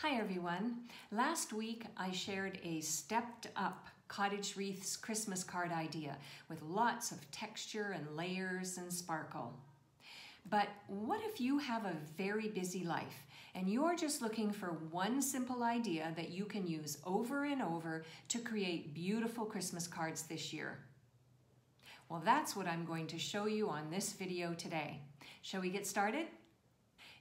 Hi everyone. Last week I shared a stepped up cottage wreaths Christmas card idea with lots of texture and layers and sparkle. But what if you have a very busy life and you're just looking for one simple idea that you can use over and over to create beautiful Christmas cards this year? Well, that's what I'm going to show you on this video today. Shall we get started?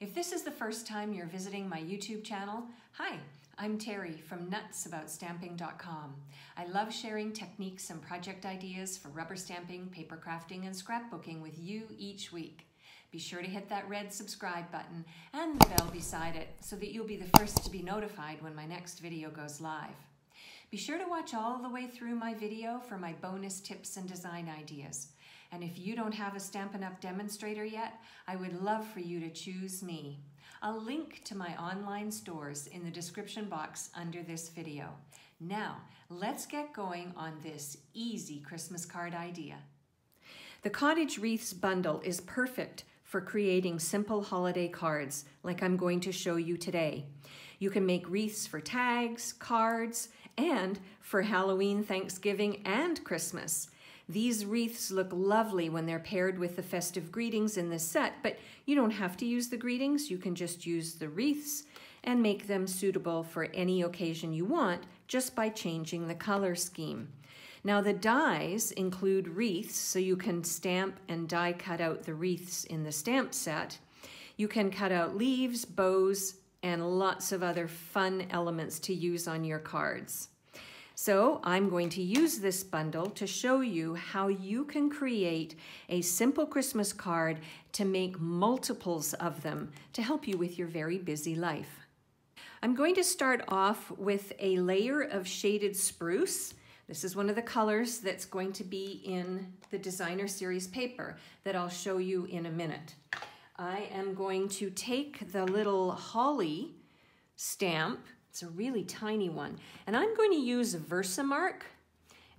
If this is the first time you're visiting my YouTube channel, hi, I'm Terri from nutzaboutstamping.com. I love sharing techniques and project ideas for rubber stamping, paper crafting, and scrapbooking with you each week. Be sure to hit that red subscribe button and the bell beside it so that you'll be the first to be notified when my next video goes live. Be sure to watch all the way through my video for my bonus tips and design ideas. And if you don't have a Stampin' Up! demonstrator yet, I would love for you to choose me. I'll link to my online stores in the description box under this video. Now, let's get going on this easy Christmas card idea. The Cottage Wreaths bundle is perfect for creating simple holiday cards like I'm going to show you today. You can make wreaths for tags, cards, and for Halloween, Thanksgiving, and Christmas. These wreaths look lovely when they're paired with the festive greetings in this set, but you don't have to use the greetings. You can just use the wreaths and make them suitable for any occasion you want just by changing the color scheme. Now the dies include wreaths, so you can stamp and die cut out the wreaths in the stamp set. You can cut out leaves, bows, and lots of other fun elements to use on your cards. So I'm going to use this bundle to show you how you can create a simple Christmas card to make multiples of them to help you with your very busy life. I'm going to start off with a layer of shaded spruce. This is one of the colors that's going to be in the designer series paper that I'll show you in a minute. I am going to take the little holly stamp it's a really tiny one. And I'm going to use Versamark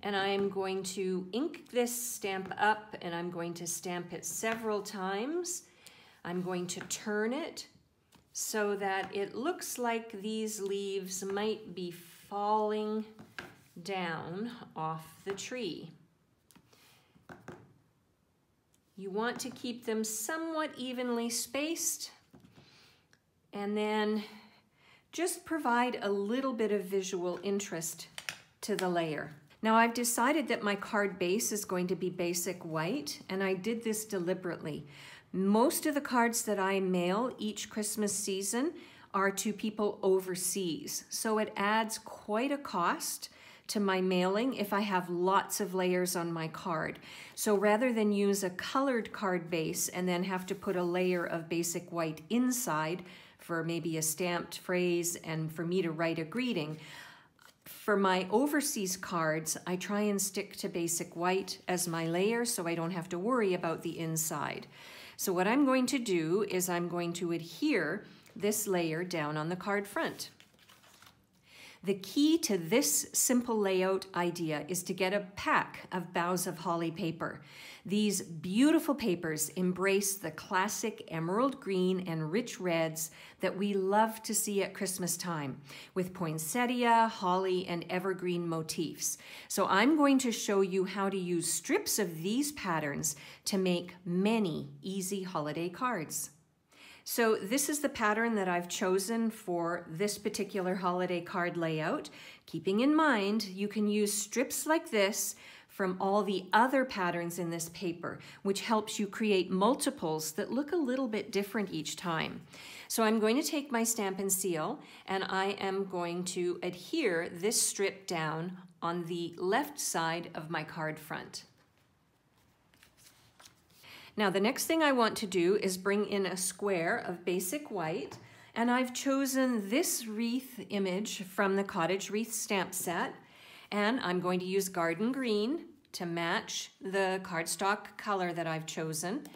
and I'm going to ink this stamp up and I'm going to stamp it several times. I'm going to turn it so that it looks like these leaves might be falling down off the tree. You want to keep them somewhat evenly spaced and then just provide a little bit of visual interest to the layer. Now I've decided that my card base is going to be basic white and I did this deliberately. Most of the cards that I mail each Christmas season are to people overseas. So it adds quite a cost to my mailing if I have lots of layers on my card. So rather than use a colored card base and then have to put a layer of basic white inside, for maybe a stamped phrase and for me to write a greeting. For my overseas cards, I try and stick to basic white as my layer so I don't have to worry about the inside. So what I'm going to do is I'm going to adhere this layer down on the card front. The key to this simple layout idea is to get a pack of boughs of holly paper. These beautiful papers embrace the classic emerald green and rich reds that we love to see at Christmas time with poinsettia, holly, and evergreen motifs. So I'm going to show you how to use strips of these patterns to make many easy holiday cards. So this is the pattern that I've chosen for this particular holiday card layout. Keeping in mind, you can use strips like this from all the other patterns in this paper, which helps you create multiples that look a little bit different each time. So I'm going to take my Stampin' Seal and I am going to adhere this strip down on the left side of my card front. Now the next thing I want to do is bring in a square of basic white and I've chosen this wreath image from the Cottage Wreath stamp set and I'm going to use garden green to match the cardstock color that I've chosen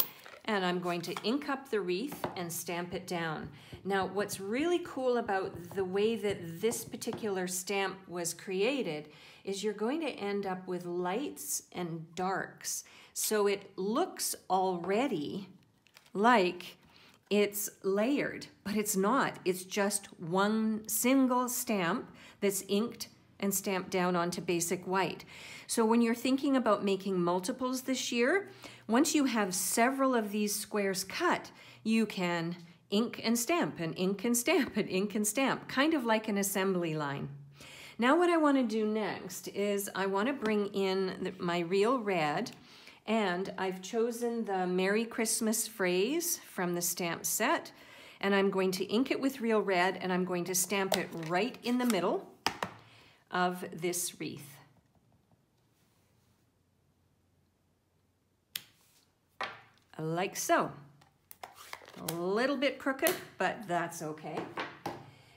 and I'm going to ink up the wreath and stamp it down. Now what's really cool about the way that this particular stamp was created is you're going to end up with lights and darks. So it looks already like it's layered, but it's not. It's just one single stamp that's inked and stamp down onto basic white. So when you're thinking about making multiples this year, once you have several of these squares cut, you can ink and stamp and ink and stamp and ink and stamp, kind of like an assembly line. Now what I want to do next is I want to bring in my real red and I've chosen the Merry Christmas phrase from the stamp set and I'm going to ink it with real red and I'm going to stamp it right in the middle of this wreath. Like so. A little bit crooked, but that's okay.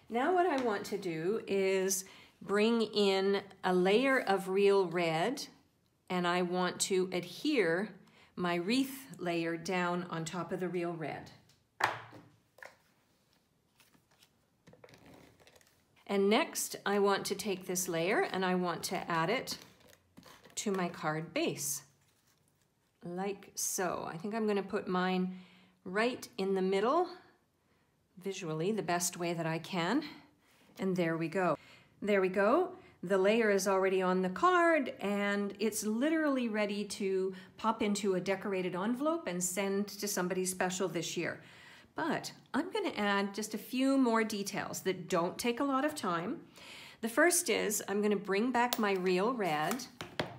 Now what I want to do is bring in a layer of real red and I want to adhere my wreath layer down on top of the real red. And next, I want to take this layer and I want to add it to my card base, like so. I think I'm gonna put mine right in the middle, visually, the best way that I can. And there we go. There we go. The layer is already on the card and it's literally ready to pop into a decorated envelope and send to somebody special this year. But I'm gonna add just a few more details that don't take a lot of time. The first is I'm gonna bring back my real red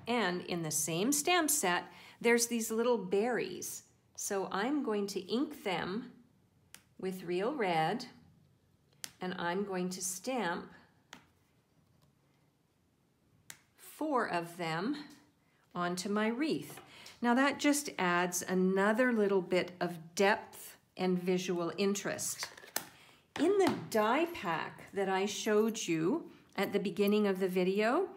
and in the same stamp set, there's these little berries. So I'm going to ink them with real red and I'm going to stamp four of them onto my wreath. Now that just adds another little bit of depth and visual interest. In the die pack that I showed you at the beginning of the video,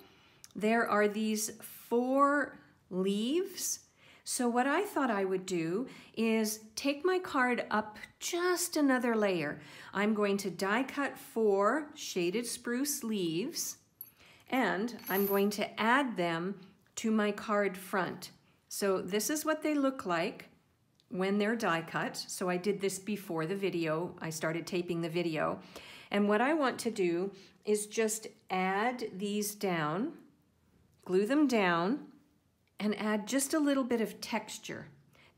there are these four leaves. So what I thought I would do is take my card up just another layer. I'm going to die cut four shaded spruce leaves and I'm going to add them to my card front. So this is what they look like when they're die cut. So I did this before the video. I started taping the video. And what I want to do is just add these down, glue them down, and add just a little bit of texture.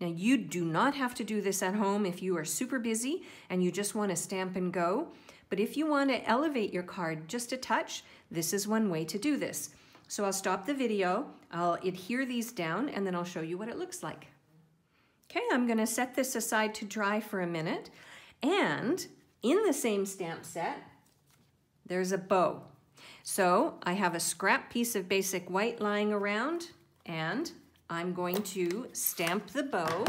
Now you do not have to do this at home if you are super busy and you just want to stamp and go. But if you want to elevate your card just a touch, this is one way to do this. So I'll stop the video, I'll adhere these down, and then I'll show you what it looks like. Okay, I'm gonna set this aside to dry for a minute. And in the same stamp set, there's a bow. So I have a scrap piece of basic white lying around, and I'm going to stamp the bow,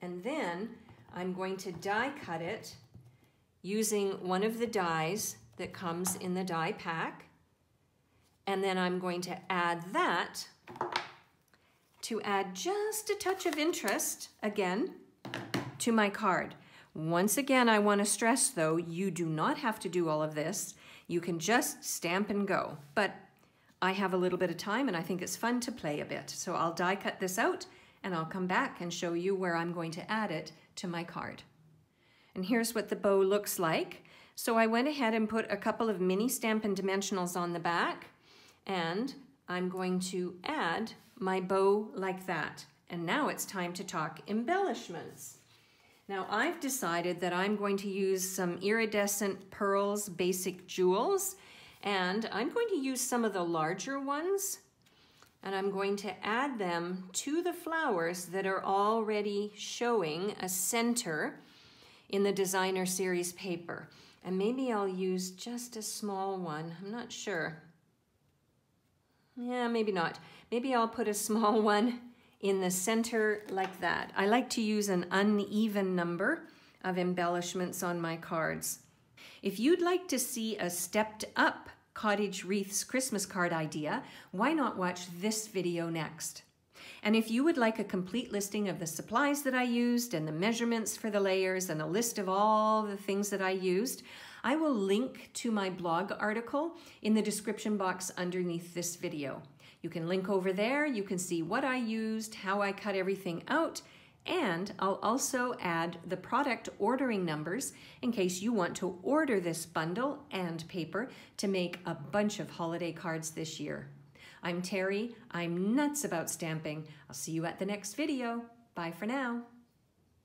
and then I'm going to die cut it using one of the dies that comes in the die pack. And then I'm going to add that to add just a touch of interest, again, to my card. Once again, I want to stress though, you do not have to do all of this. You can just stamp and go. But I have a little bit of time and I think it's fun to play a bit. So I'll die cut this out and I'll come back and show you where I'm going to add it to my card. And here's what the bow looks like. So I went ahead and put a couple of mini Stampin' Dimensionals on the back and I'm going to add my bow like that. And now it's time to talk embellishments. Now I've decided that I'm going to use some iridescent pearls basic jewels and I'm going to use some of the larger ones and I'm going to add them to the flowers that are already showing a center in the designer series paper. And maybe I'll use just a small one. I'm not sure. Yeah, maybe not. Maybe I'll put a small one in the center like that. I like to use an uneven number of embellishments on my cards. If you'd like to see a stepped up cottage wreaths Christmas card idea, why not watch this video next? And if you would like a complete listing of the supplies that I used and the measurements for the layers and a list of all the things that I used, I will link to my blog article in the description box underneath this video. You can link over there, you can see what I used, how I cut everything out, And I'll also add the product ordering numbers in case you want to order this bundle and paper to make a bunch of holiday cards this year. I'm Terri. I'm nuts about stamping. I'll see you at the next video. Bye for now.